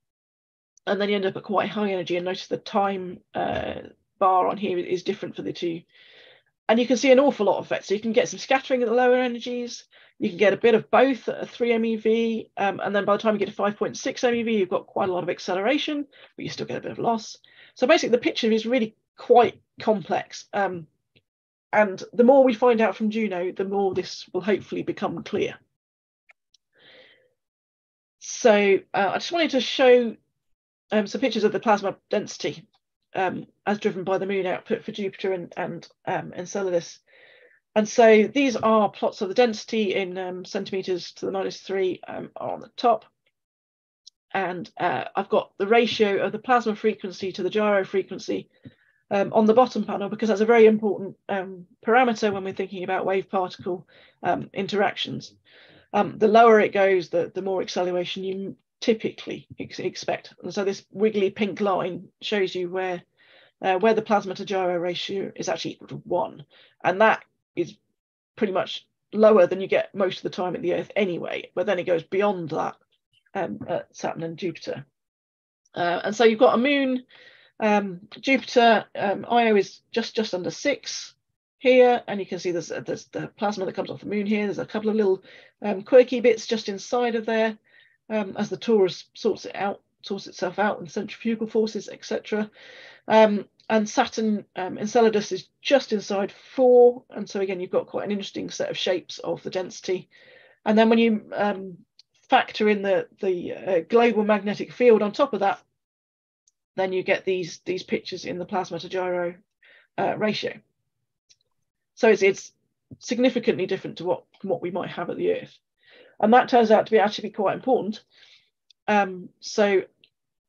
and then you end up at quite high energy and notice the time uh, bar on here is different for the two. And you can see an awful lot of effects. So you can get some scattering at the lower energies, you can get a bit of both a 3 MeV, um, and then by the time you get to 5.6 MeV, you've got quite a lot of acceleration, but you still get a bit of loss. So basically, the picture is really quite complex. Um, and the more we find out from Juno, the more this will hopefully become clear. So uh, I just wanted to show um, some pictures of the plasma density um, as driven by the moon output for Jupiter and, and um, Enceladus. And so these are plots of the density in um, centimeters to the minus three um, on the top. And uh, I've got the ratio of the plasma frequency to the gyro frequency um, on the bottom panel because that's a very important um, parameter when we're thinking about wave particle um, interactions. Um, the lower it goes, the, the more acceleration you typically ex expect. And so this wiggly pink line shows you where uh, where the plasma to gyro ratio is actually equal to one. And that is pretty much lower than you get most of the time at the Earth anyway, but then it goes beyond that um, at Saturn and Jupiter. Uh, and so you've got a moon, um, Jupiter, um, Io is just, just under six here, and you can see there's, there's the plasma that comes off the moon here. There's a couple of little um, quirky bits just inside of there um, as the torus sorts it out, sorts itself out and centrifugal forces, etc. Um, and Saturn um, Enceladus is just inside four. And so again, you've got quite an interesting set of shapes of the density. And then when you um, factor in the, the uh, global magnetic field on top of that, then you get these, these pictures in the plasma to gyro uh, ratio. So it's, it's significantly different to what, what we might have at the Earth. And that turns out to be actually quite important. Um, so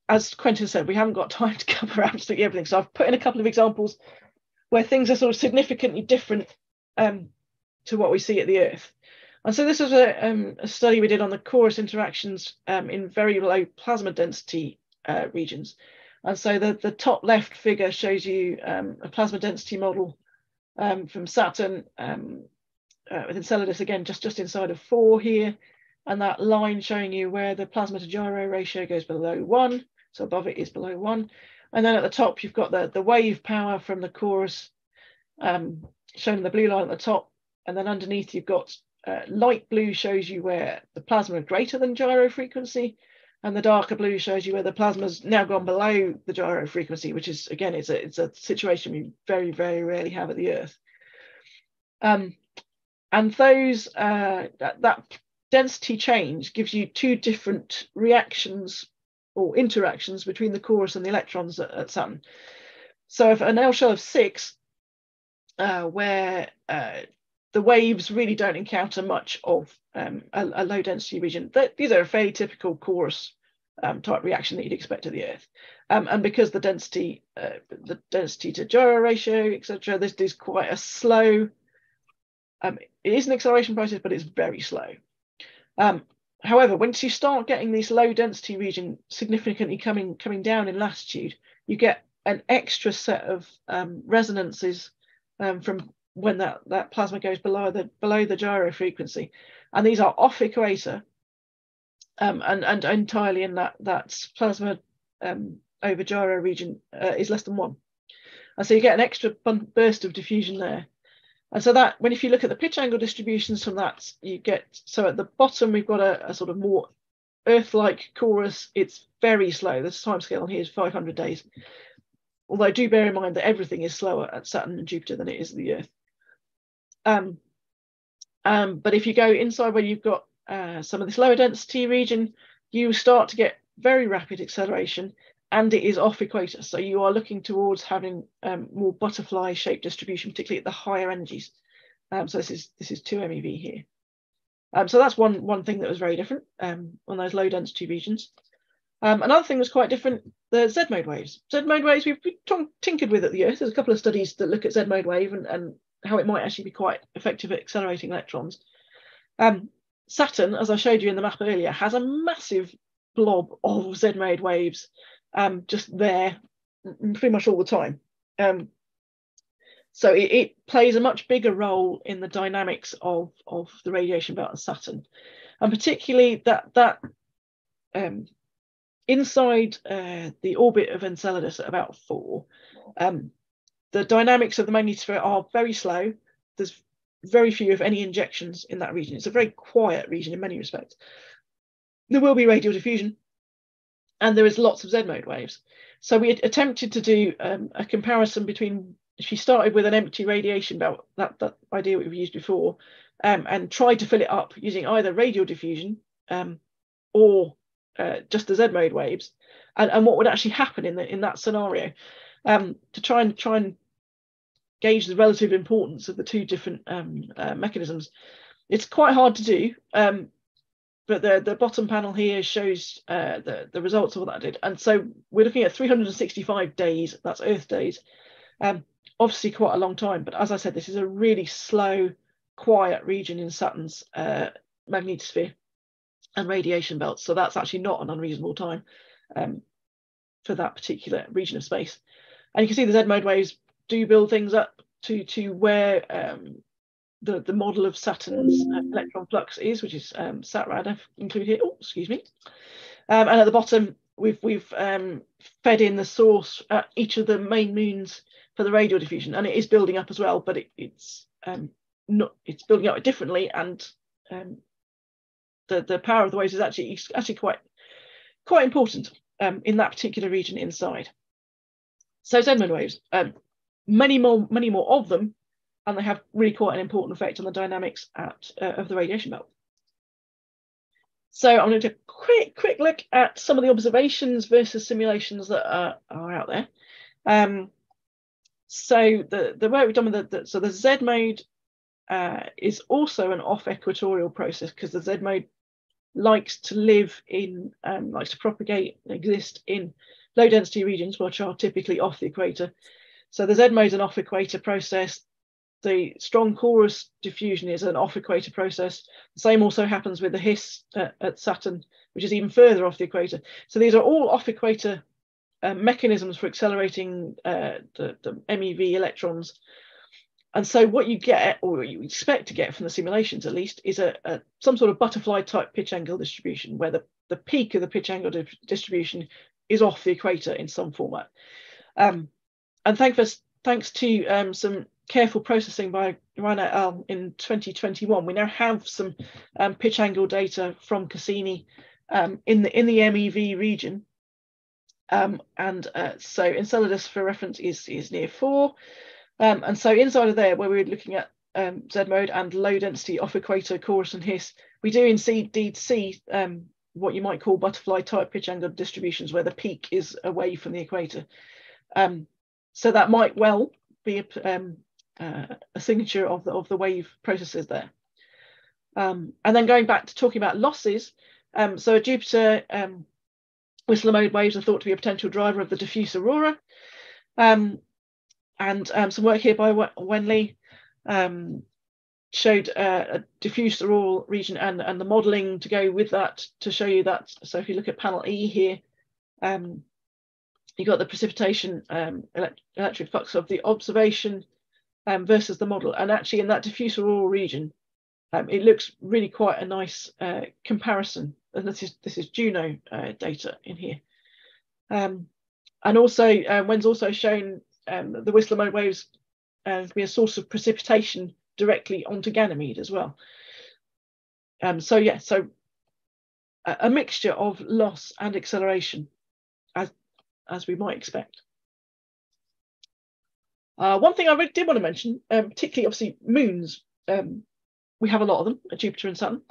as Quentin said, we haven't got time to cover absolutely everything. So I've put in a couple of examples where things are sort of significantly different um, to what we see at the Earth. And so this was a, um, a study we did on the chorus interactions um, in very low plasma density uh, regions. And so the, the top left figure shows you um, a plasma density model um, from Saturn um, uh, with Enceladus again, just, just inside of four here. And that line showing you where the plasma to gyro ratio goes below one. So above it is below one. And then at the top, you've got the, the wave power from the chorus um, shown in the blue line at the top. And then underneath, you've got uh, light blue shows you where the plasma is greater than gyro frequency. And the darker blue shows you where the plasma's now gone below the gyro frequency, which is, again, it's a, it's a situation we very, very rarely have at the Earth. Um, and those, uh, that, that density change gives you two different reactions or interactions between the chorus and the electrons at, at Saturn. So if an L shell of six, uh, where uh, the waves really don't encounter much of um, a, a, low density region, that, these are a fairly typical chorus um, type reaction that you'd expect at the Earth. Um, and because the density, uh, the density to gyro ratio, etc., this is quite a slow. Um, it is an acceleration process, but it's very slow. Um, However, once you start getting this low density region significantly coming coming down in latitude, you get an extra set of um, resonances um, from when that, that plasma goes below the below the gyro frequency, and these are off equator, um, and and entirely in that that plasma um, over gyro region uh, is less than one, and so you get an extra burst of diffusion there. And so that when if you look at the pitch angle distributions from that, you get so at the bottom we've got a, a sort of more Earth-like chorus. It's very slow. The time scale on here is 500 days. Although do bear in mind that everything is slower at Saturn and Jupiter than it is the Earth. Um, um, but if you go inside where you've got uh, some of this lower density region, you start to get very rapid acceleration and it is off equator. So you are looking towards having um, more butterfly shaped distribution, particularly at the higher energies. Um, so this is this is 2 MeV here. Um, so that's one one thing that was very different um, on those low density regions. Um, another thing was quite different, the Z mode waves. Z mode waves we've tinkered with at the Earth. There's a couple of studies that look at Z mode wave and, and how it might actually be quite effective at accelerating electrons. Um, Saturn, as I showed you in the map earlier, has a massive blob of Z mode waves um, just there pretty much all the time. Um, so it, it, plays a much bigger role in the dynamics of, of the radiation belt and Saturn, and particularly that that um, inside uh, the orbit of Enceladus at about four, um, the dynamics of the magnetosphere are very slow. There's very few, if any, injections in that region. It's a very quiet region in many respects. There will be radial diffusion, and there is lots of Z-mode waves. So we attempted to do um, a comparison between you started with an empty radiation belt, that, that idea we've used before, um, and tried to fill it up using either radial diffusion um, or uh, just the Z mode waves, and, and what would actually happen in the, in that scenario, um, to try and try and gauge the relative importance of the two different um, uh, mechanisms. It's quite hard to do, um, but the, the bottom panel here shows uh, the, the results of what that did. And so we're looking at 365 days, that's Earth days. Um, obviously quite a long time, but as I said, this is a really slow, quiet region in Saturn's uh, magnetosphere and radiation belts. So that's actually not an unreasonable time um, for that particular region of space. And you can see the Z mode waves do build things up to, to where um, the, the model of Saturn's uh, electron flux is, which is um, SATRAD I've included here. Oh, excuse me. Um, and at the bottom, we've we've um, fed in the source at each of the main moons for the radial diffusion, and it is building up as well, but it, it's um, not it's building up differently, and um, the the power of the waves is actually actually quite quite important um, in that particular region inside. So Z-mode waves, many more many more of them, and they have really quite an important effect on the dynamics at uh, of the radiation belt. So I'm going to take a quick quick look at some of the observations versus simulations that are, are out there. Um, so the, the work we've done with the, the so the Z mode uh, is also an off equatorial process because the Z mode likes to live in, um, likes to propagate and exist in low density regions, which are typically off the equator. So the Z mode is an off equator process. The strong chorus diffusion is an off equator process. The same also happens with the HISS at, at Saturn, which is even further off the equator. So these are all off equator uh, mechanisms for accelerating uh, the, the MEV electrons. And so what you get, or you expect to get from the simulations at least, is a, a some sort of butterfly type pitch angle distribution where the, the peak of the pitch angle di distribution is off the equator in some format. Um, and thanks, thanks to um, some careful processing by Rainer al. in 2021, we now have some um, pitch angle data from Cassini um, in the in the MEV region um, and uh, so Enceladus, for reference, is, is near 4. Um, and so inside of there, where we're looking at um, Z mode and low density off equator chorus and hiss, we do indeed see um, what you might call butterfly type pitch angle distributions, where the peak is away from the equator. So that might well be a, um, uh, a signature of the, of the wave processes there. and then going back to talking about losses, so a Jupiter Whistler mode waves are thought to be a potential driver of the diffuse aurora. Um, and um, some work here by Wen Li um, showed uh, a diffuse auroral region and, and the modelling to go with that to show you that. So if you look at panel E here, um, you got the precipitation um, elect electric flux of the observation um, versus the model. And actually in that diffuse auroral region, um, it looks really quite a nice uh, comparison and this is this is Juno uh, data in here. Um, and also, uh, Wen's also shown um, the Whistler mode waves uh, to be a source of precipitation directly onto Ganymede as well. Um, so yeah, so a, a, mixture of loss and acceleration, as as we might expect. Uh, one thing I really did want to mention, um, particularly obviously moons, um, we have a lot of them, Jupiter and Saturn.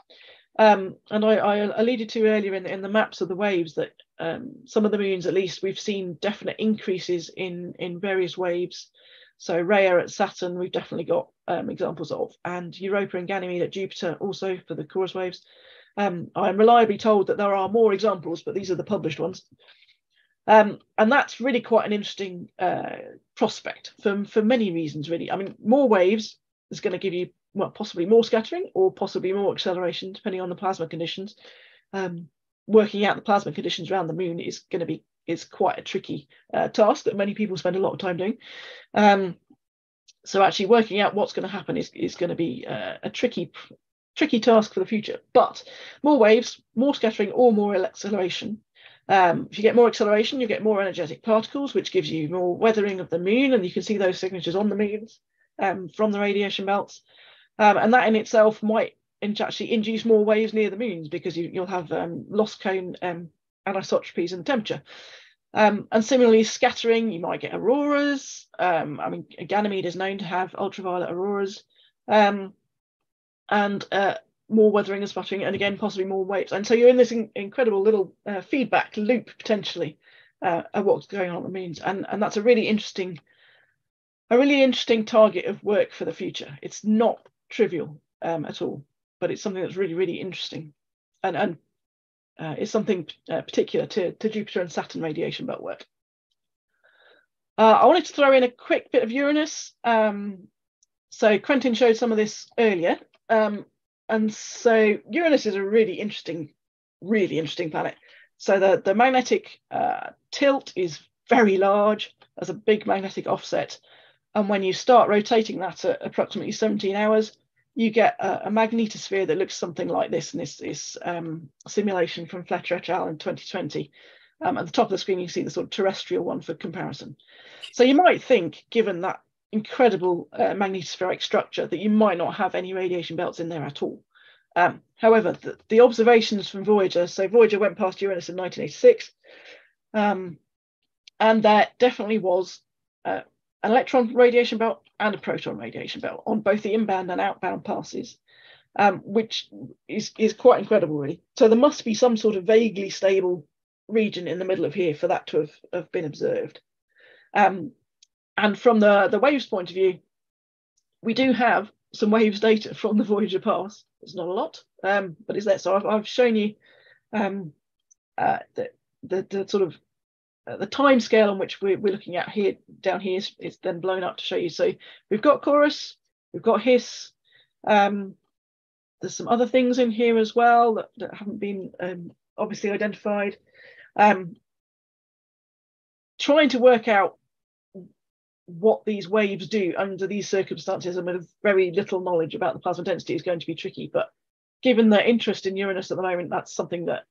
Um, and I, I, alluded to earlier in, in the maps of the waves that um, some of the moons, at least, we've seen definite increases in, in various waves. So Rhea at Saturn, we've definitely got um, examples of, and Europa and Ganymede at Jupiter also for the chorus waves. Um, I'm reliably told that there are more examples, but these are the published ones. Um, and that's really quite an interesting uh, prospect for, for many reasons, really. I mean, more waves is going to give you well, possibly more scattering or possibly more acceleration, depending on the plasma conditions. Um, working out the plasma conditions around the moon is going to be is quite a tricky uh, task that many people spend a lot of time doing. Um, so actually working out what's going to happen is, is going to be uh, a tricky tricky task for the future. But more waves, more scattering, or more acceleration Um, if you get more acceleration, you get more energetic particles, which gives you more weathering of the moon, and you can see those signatures on the moons um, from the radiation belts. Um, and that in itself might actually induce more waves near the moons because you, will have um, lost cone um, anisotropies in the temperature. Um, and similarly, scattering, you might get auroras. I mean, Ganymede is known to have ultraviolet auroras. And uh, more weathering and sputtering, and again, possibly more waves. And so you're in this in incredible little uh, feedback loop potentially uh, of what's going on at the moons. And, and that's a really interesting, a really interesting target of work for the future. It's not trivial um, at all, but it's something that's really, really interesting. And, and uh, it's something uh, particular to, to Jupiter and Saturn radiation belt work. Uh, I wanted to throw in a quick bit of Uranus. Um, so Quentin showed some of this earlier. Um, and so Uranus is a really interesting, really interesting planet. So the, the magnetic uh, tilt is very large, as a big magnetic offset. And when you start rotating that at approximately 17 hours, you get a, a magnetosphere that looks something like this. And this is um, simulation from Fletcher et al. in 2020. Um, at the top of the screen, you see the sort of terrestrial one for comparison. So you might think, given that incredible uh, magnetospheric structure that you might not have any radiation belts in there at all. Um, however, the, the, observations from Voyager, so Voyager went past Uranus in 1986, um, and there definitely was uh, an electron radiation belt and a proton radiation belt on both the inbound and outbound passes, um, which is, is quite incredible, really. So there must be some sort of vaguely stable region in the middle of here for that to have, have been observed. Um, and from the, the waves point of view, we do have some waves data from the Voyager pass. It's not a lot, um, but it's there. So I've, I've shown you um, uh, the, the, the, sort of uh, the time scale on which we're, we're looking at here down here is, is, then blown up to show you. So we've got Chorus, we've got Hiss. Um, there's some other things in here as well that, that haven't been um, obviously identified. Um, trying to work out what these waves do under these circumstances and with very little knowledge about the plasma density is going to be tricky. But given the interest in Uranus at the moment, that's something that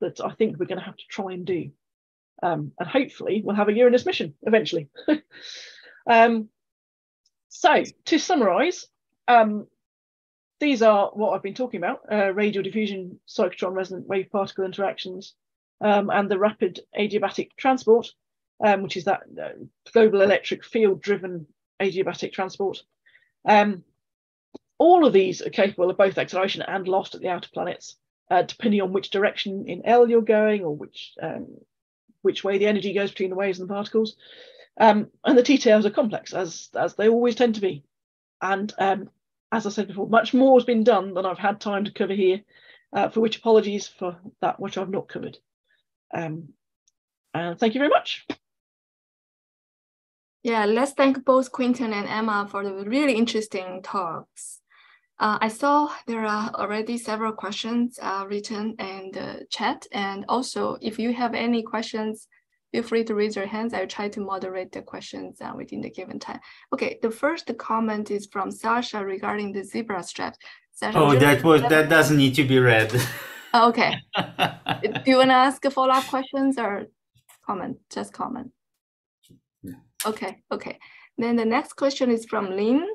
that I think we're going to have to try and do. Um, and hopefully we'll have a Uranus mission eventually. um, so to summarize, um, these are what I've been talking about, uh, radial diffusion, cyclotron resonant wave particle interactions, um, and the rapid adiabatic transport um, which is that uh, global electric field driven adiabatic transport. Um, all of these are capable of both acceleration and loss at the outer planets, uh, depending on which direction in L you're going or which um, which way the energy goes between the waves and the particles. Um, and the details are complex, as as they always tend to be. And um, as I said before, much more has been done than I've had time to cover here, uh, for which apologies for that which I've not covered. Um, and thank you very much. Yeah, let's thank both Quentin and Emma for the really interesting talks. Uh, I saw there are already several questions uh, written in the chat. And also, if you have any questions, feel free to raise your hands. I'll try to moderate the questions uh, within the given time. Okay, the first comment is from Sasha regarding the zebra stripes. Sasha, oh, that was that doesn't need to be read. Okay. Do you want to ask a follow-up questions or comment? Just comment. Okay, okay. Then the next question is from Lynn.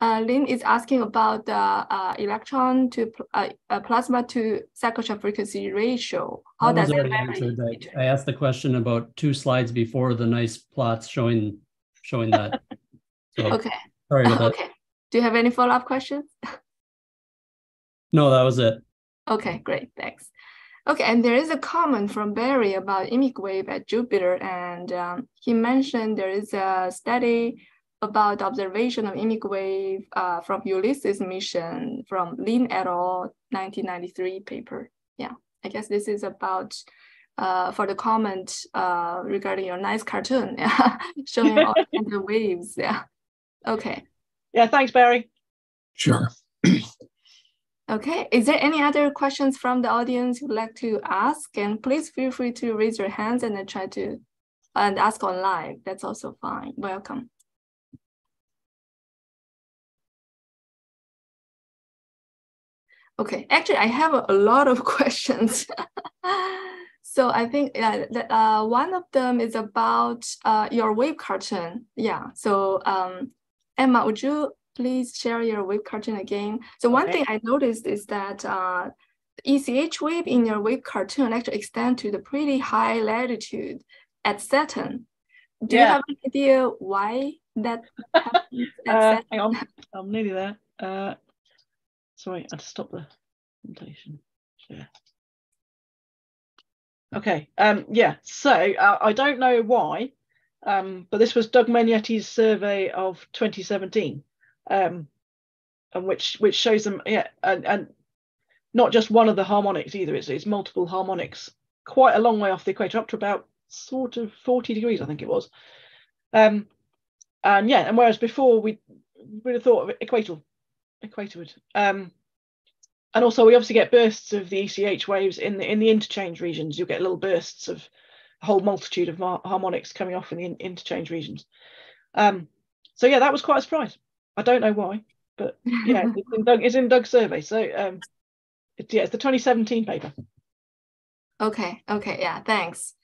Uh, Lynn is asking about the uh, electron to uh, uh plasma to cyclotron frequency ratio. How that does already answered that. I asked the question about two slides before the nice plots showing showing that. So, okay. Sorry about that. okay. Do you have any follow-up questions? no, that was it. Okay, great. Thanks. Okay, and there is a comment from Barry about EMIC wave at Jupiter, and um, he mentioned there is a study about observation of EMIC wave uh, from Ulysses mission from Lin et al. 1993 paper. Yeah, I guess this is about uh, for the comment uh, regarding your nice cartoon, yeah, showing all the waves. Yeah. Okay. Yeah. Thanks, Barry. Sure. Okay, is there any other questions from the audience you'd like to ask? And please feel free to raise your hands and try to and ask online. That's also fine. Welcome. Okay, actually, I have a, a lot of questions. So I think uh, that, uh, one of them is about uh, your wave cartoon. Yeah. So um, Emma, would you please share your wave cartoon again? So one Okay. thing I noticed is that uh, ECH wave in your wave cartoon actually extend to the pretty high latitude at Saturn. Do you have an idea why that happens at Uh, Saturn? hang on, I'm nearly there. Uh, sorry, I had to stop the presentation. Share. Okay. Um, yeah. So uh, I don't know why, um, but this was Doug Menietti's survey of 2017, um, and which which shows them. Yeah, and, and not just one of the harmonics either. It's it's multiple harmonics, quite a long way off the equator, up to about sort of 40 degrees, I think it was. Um, and yeah, and whereas before we would have thought of equatorial, equatorward. Um, and also we obviously get bursts of the ECH waves in the in the interchange regions. You'll get little bursts of a whole multitude of harmonics coming off in the in- interchange regions. Um, so yeah, that was quite a surprise. I don't know why, but yeah, it's in, Doug, it's in Doug's survey. So um, yeah, it's the 2017 paper. Okay, okay, yeah, thanks.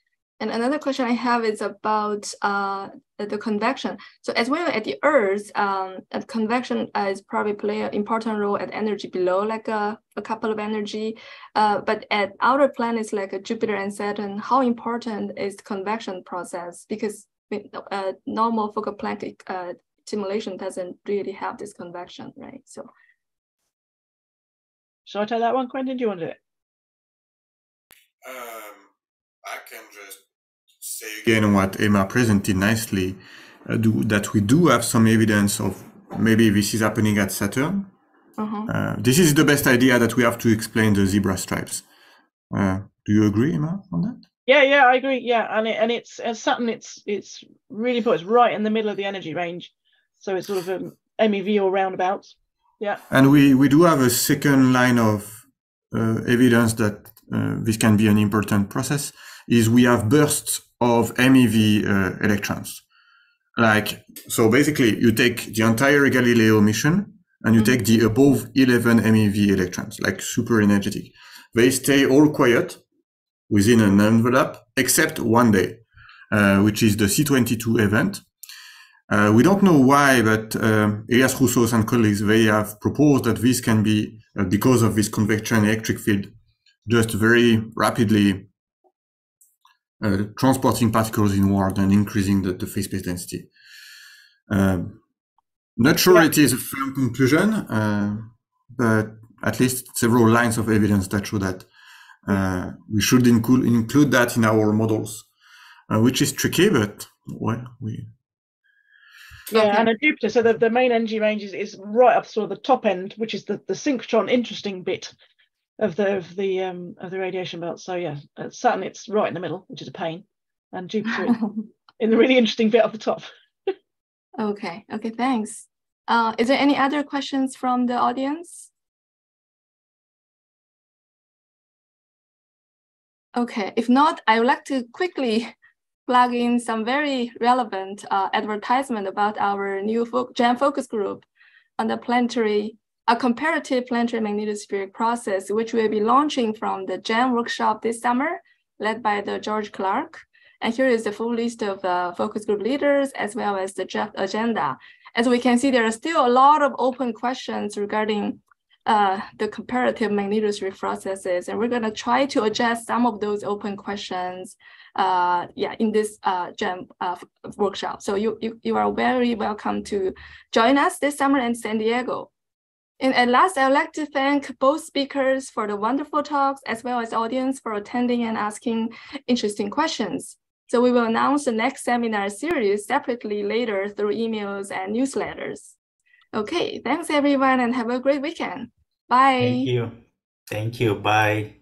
And another question I have is about uh, the convection. So as well at the Earth, um, uh, convection uh, is probably play an important role at energy below, like a, a couple of energy. Uh, but at outer planets like uh, Jupiter and Saturn, how important is the convection process? Because uh, normal Fokker Planck uh, simulation doesn't really have this convection, right? So Shall I take that one, Quentin? Do you want to do it? Um, I can just say again what Emma presented nicely, uh, do, that we do have some evidence of maybe this is happening at Saturn. uh-huh. Uh, this is the best idea that we have to explain the zebra stripes. Uh, do you agree, Emma, on that? Yeah, yeah, I agree. Yeah, and it, and it's as Saturn, it's it's really put it's right in the middle of the energy range, so it's sort of um, MEV or roundabouts. Yeah, And we, we do have a second line of uh, evidence that uh, this can be an important process is we have bursts of MEV uh, electrons. Like, so basically you take the entire Galileo mission and you Mhm. take the above 11 MEV electrons, like super energetic. They stay all quiet within an envelope except one day, uh, which is the C22 event. Uh, we don't know why, but um, Elias Roussos and colleagues, they have proposed that this can be, uh, because of this convection electric field, just very rapidly uh, transporting particles inward and increasing the, the phase space density. Um, not sure Yeah. it is a firm conclusion, uh, but at least several lines of evidence that show that uh, we should include include that in our models, uh, which is tricky, but well, we Okay. and a Jupiter. So the, the main energy range is, is right up sort of the top end, which is the the synchrotron interesting bit of the of the um of the radiation belt. So yeah, at Saturn it's right in the middle, which is a pain, and Jupiter in the really interesting bit at the top. Okay, okay, thanks. Uh, is there any other questions from the audience? Okay, if not, I would like to quickly plug in some very relevant uh, advertisement about our new fo GEM focus group on the planetary, a comparative planetary magnetospheric process, which will be launching from the GEM workshop this summer, led by the George Clark. And here is the full list of uh, focus group leaders as well as the draft agenda. As we can see, there are still a lot of open questions regarding uh, the comparative magnetospheric processes, and we're going to try to address some of those open questions uh, yeah, in this uh, GEM uh, workshop. So you, you, you are very welcome to join us this summer in San Diego. And at last, I'd like to thank both speakers for the wonderful talks, as well as audience for attending and asking interesting questions. So we will announce the next seminar series separately later through emails and newsletters. Okay, thanks everyone and have a great weekend. Bye. Thank you. Thank you. Bye.